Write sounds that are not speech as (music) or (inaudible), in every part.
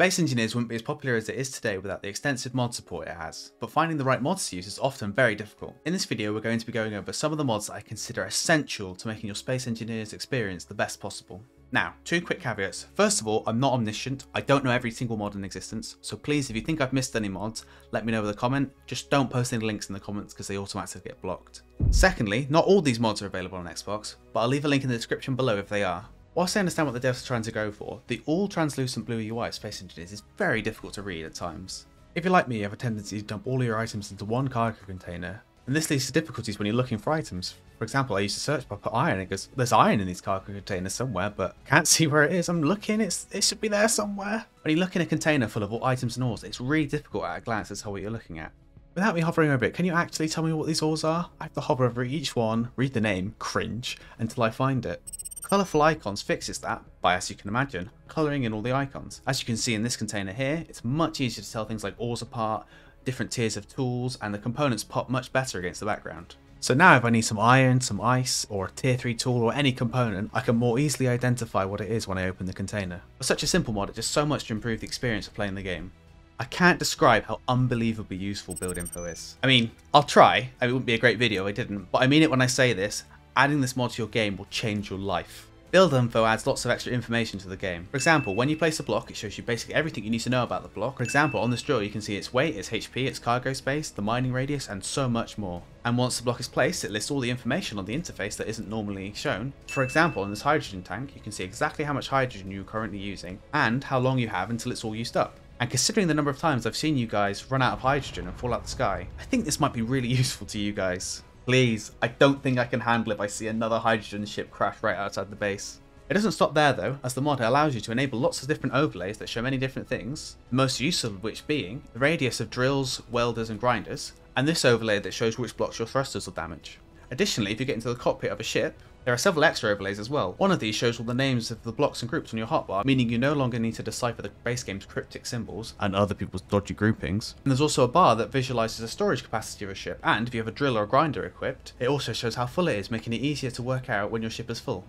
Space Engineers wouldn't be as popular as it is today without the extensive mod support it has, but finding the right mods to use is often very difficult. In this video we're going to be going over some of the mods that I consider essential to making your Space Engineers experience the best possible. Now, two quick caveats. First of all, I'm not omniscient, I don't know every single mod in existence, so please if you think I've missed any mods, let me know with a comment, just don't post any links in the comments because they automatically get blocked. Secondly, not all these mods are available on Xbox, but I'll leave a link in the description below if they are. Whilst I understand what the devs are trying to go for, the all translucent blue UI Space Engineers is very difficult to read at times. If you're like me, you have a tendency to dump all your items into one cargo container, and this leads to difficulties when you're looking for items. For example, I used to search for iron, it goes, there's iron in these cargo containers somewhere, but can't see where it is. I'm looking, it's, it should be there somewhere. When you look in a container full of all items and ores, it's really difficult at a glance to tell what you're looking at. Without me hovering over it, can you actually tell me what these ores are? I have to hover over each one, read the name, cringe, until I find it. Colourful icons fixes that by, as you can imagine, colouring in all the icons. As you can see in this container here, it's much easier to tell things like ores apart, different tiers of tools, and the components pop much better against the background. So now if I need some iron, some ice, or a tier 3 tool or any component, I can more easily identify what it is when I open the container. Such a simple mod, it does so much to improve the experience of playing the game. I can't describe how unbelievably useful build info is. I mean, I'll try, it wouldn't be a great video if I didn't, but I mean it when I say this, adding this mod to your game will change your life. Build info adds lots of extra information to the game. For example, when you place a block, it shows you basically everything you need to know about the block. For example, on this drill you can see its weight, its HP, its cargo space, the mining radius, and so much more. And once the block is placed, it lists all the information on the interface that isn't normally shown. For example, in this hydrogen tank, you can see exactly how much hydrogen you're currently using, and how long you have until it's all used up. And considering the number of times I've seen you guys run out of hydrogen and fall out the sky, I think this might be really (laughs) useful to you guys. Please, I don't think I can handle if I see another hydrogen ship crash right outside the base. It doesn't stop there though, as the mod allows you to enable lots of different overlays that show many different things, the most useful of which being the radius of drills, welders and grinders, and this overlay that shows which blocks your thrusters will damage. Additionally, if you get into the cockpit of a ship, there are several extra overlays as well. One of these shows all the names of the blocks and groups on your hotbar, meaning you no longer need to decipher the base game's cryptic symbols and other people's dodgy groupings. And there's also a bar that visualizes the storage capacity of a ship, and if you have a drill or a grinder equipped, it also shows how full it is, making it easier to work out when your ship is full.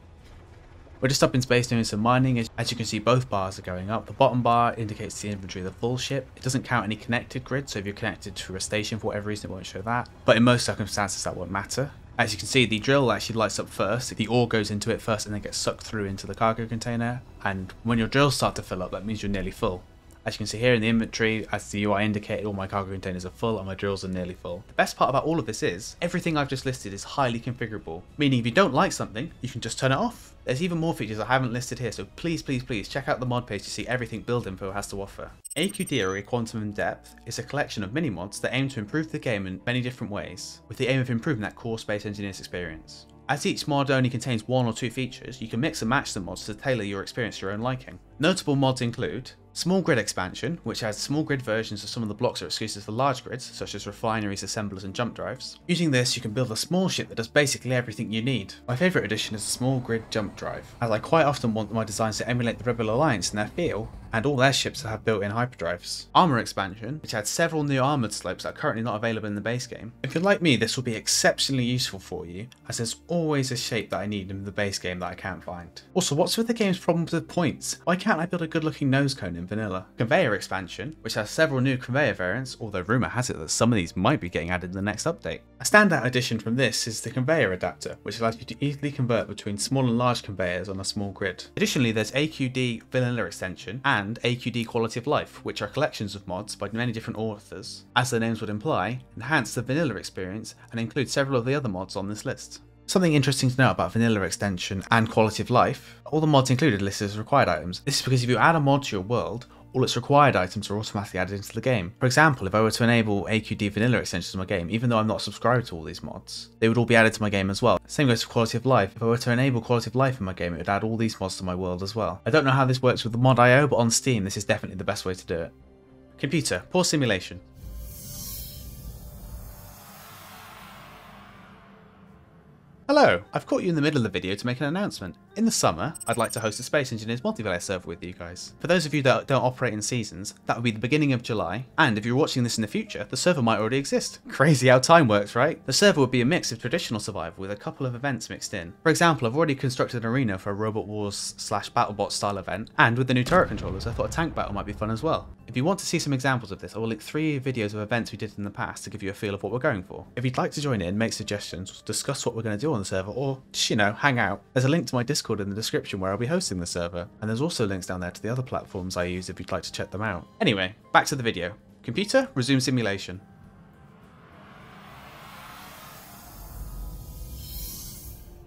We're just up in space doing some mining. As you can see, both bars are going up. The bottom bar indicates the inventory of the full ship. It doesn't count any connected grid, so if you're connected to a station for whatever reason, it won't show that. But in most circumstances, that won't matter. As you can see, the drill actually lights up first. The ore goes into it first and then gets sucked through into the cargo container. And when your drills start to fill up, that means you're nearly full. As you can see here in the inventory, as the UI indicated, all my cargo containers are full and my drills are nearly full. The best part about all of this is, everything I've just listed is highly configurable, meaning if you don't like something, you can just turn it off. There's even more features I haven't listed here, so please, please, please check out the mod page to see everything Build Info has to offer. AQD or Quantum in Depth is a collection of mini mods that aim to improve the game in many different ways, with the aim of improving that core Space Engineers experience. As each mod only contains one or two features, you can mix and match the mods to tailor your experience to your own liking. Notable mods include Small Grid Expansion, which adds small grid versions of some of the blocks that are exclusive to large grids, such as refineries, assemblers and jump drives. Using this, you can build a small ship that does basically everything you need. My favourite addition is the Small Grid Jump Drive, as I quite often want my designs to emulate the Rebel Alliance in their feel, and all their ships have built-in hyperdrives. Armor expansion, which adds several new armored slopes that are currently not available in the base game. If you're like me, this will be exceptionally useful for you, as there's always a shape that I need in the base game that I can't find. Also, what's with the game's problems with points? Why can't I build a good looking nose cone in vanilla? Conveyor expansion, which has several new conveyor variants, although rumour has it that some of these might be getting added in the next update. A standout addition from this is the conveyor adapter, which allows you to easily convert between small and large conveyors on a small grid. Additionally, there's AQD vanilla extension and AQD quality of life, which are collections of mods by many different authors. As their names would imply, enhance the vanilla experience and include several of the other mods on this list. Something interesting to note about Vanilla Extension and Quality of Life, all the mods included list as required items. This is because if you add a mod to your world, all its required items are automatically added into the game. For example, if I were to enable AQD vanilla extensions in my game, even though I'm not subscribed to all these mods, they would all be added to my game as well. Same goes for quality of life. If I were to enable quality of life in my game, it would add all these mods to my world as well. I don't know how this works with the mod IO, but on Steam, this is definitely the best way to do it. Computer, poor simulation. Hello, I've caught you in the middle of the video to make an announcement. In the summer, I'd like to host a Space Engineers multiplayer server with you guys. For those of you that don't operate in seasons, that would be the beginning of July, and if you're watching this in the future, the server might already exist. (laughs) Crazy how time works, right? The server would be a mix of traditional survival with a couple of events mixed in. For example, I've already constructed an arena for a Robot Wars slash BattleBot style event, and with the new turret controllers, I thought a tank battle might be fun as well. If you want to see some examples of this, I will link three videos of events we did in the past to give you a feel of what we're going for. If you'd like to join in, make suggestions, discuss what we're going to do on the server, or just, you know, hang out, there's a link to my Discord in the description where I'll be hosting the server, and there's also links down there to the other platforms I use if you'd like to check them out. Anyway, back to the video. Computer, resume simulation.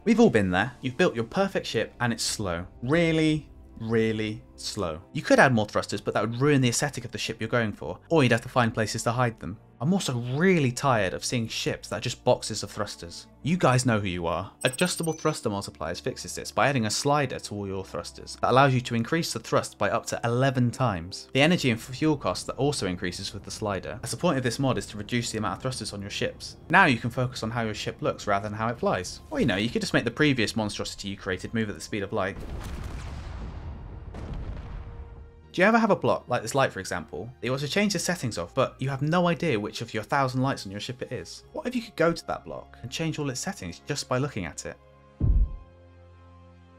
We've all been there. You've built your perfect ship and it's slow. Really, really slow. You could add more thrusters, but that would ruin the aesthetic of the ship you're going for, or you'd have to find places to hide them. I'm also really tired of seeing ships that are just boxes of thrusters. You guys know who you are. Adjustable thruster multipliers fixes this by adding a slider to all your thrusters that allows you to increase the thrust by up to 11 times. The energy and fuel cost that also increases with the slider. As the point of this mod is to reduce the amount of thrusters on your ships. Now you can focus on how your ship looks rather than how it flies. Or you know, you could just make the previous monstrosity you created move at the speed of light. Do you ever have a block, like this light for example, that you want to change the settings of, but you have no idea which of your thousand lights on your ship it is? What if you could go to that block and change all its settings just by looking at it?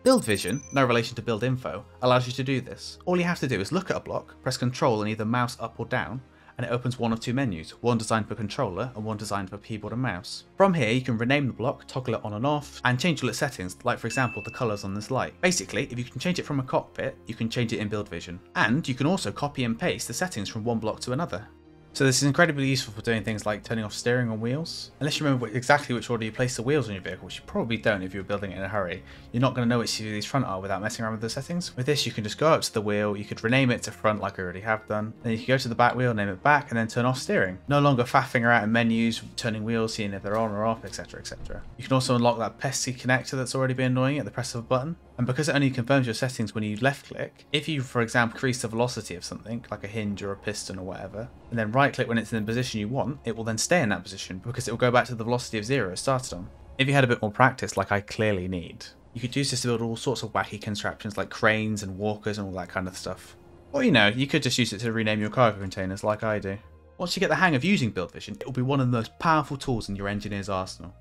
Build Vision, no relation to Build Info, allows you to do this. All you have to do is look at a block, press Ctrl and either mouse up or down, and it opens one of two menus, one designed for controller and one designed for keyboard and mouse. From here you can rename the block, toggle it on and off, and change all its settings, like for example the colours on this light. Basically, if you can change it from a cockpit, you can change it in Build Vision. And you can also copy and paste the settings from one block to another. So this is incredibly useful for doing things like turning off steering on wheels. Unless you remember exactly which order you place the wheels on your vehicle, which you probably don't if you're building it in a hurry, you're not going to know which these front are without messing around with the settings. With this you can just go up to the wheel, you could rename it to front like I already have done, then you can go to the back wheel, name it back, and then turn off steering. No longer faffing around in menus, turning wheels, seeing if they're on or off, etc etc. You can also unlock that pesky connector that's already been annoying at the press of a button. And because it only confirms your settings when you left click, if you for example increase the velocity of something, like a hinge or a piston or whatever, and then right click when it's in the position you want, it will then stay in that position because it will go back to the velocity of zero it started on. If you had a bit more practice like I clearly need, you could use this to build all sorts of wacky contraptions like cranes and walkers and all that kind of stuff. Or you know, you could just use it to rename your cargo containers like I do. Once you get the hang of using Build Vision, it will be one of the most powerful tools in your engineer's arsenal.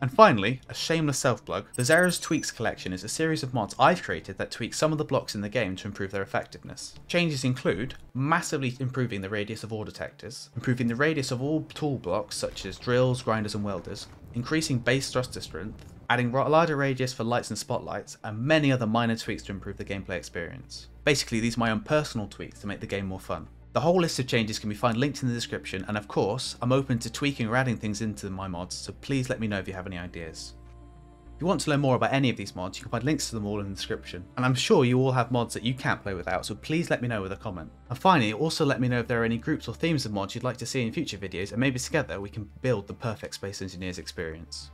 And finally, a shameless self-plug, the Zero's Tweaks collection is a series of mods I've created that tweak some of the blocks in the game to improve their effectiveness. Changes include massively improving the radius of ore detectors, improving the radius of all tool blocks such as drills, grinders and welders, increasing base thruster strength, adding larger radius for lights and spotlights, and many other minor tweaks to improve the gameplay experience. Basically, these are my own personal tweaks to make the game more fun. The whole list of changes can be found linked in the description, and of course, I'm open to tweaking or adding things into my mods, so please let me know if you have any ideas. If you want to learn more about any of these mods, you can find links to them all in the description. And I'm sure you all have mods that you can't play without, so please let me know with a comment. And finally, also let me know if there are any groups or themes of mods you'd like to see in future videos, and maybe together we can build the perfect Space Engineers experience.